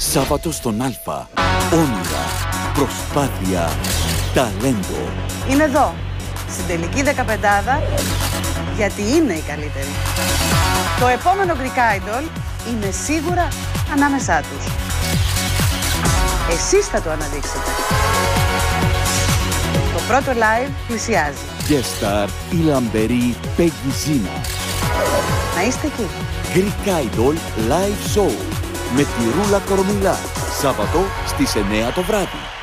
Σάββατο στον Α. Όνειρα, προσπάθεια, ταλέντο. Είναι εδώ, στην τελική δεκαπεντάδα, γιατί είναι η καλύτερη. Το επόμενο Greek Idol είναι σίγουρα ανάμεσά τους. Εσείς θα το αναδείξετε. Το πρώτο live πλησιάζει. Guest star η λαμπερή Peggy Zina. Να είστε εκεί. Greek Idol Live Show με τη Ρούλα Κορομιλά. Σάββατο στις 9 το βράδυ.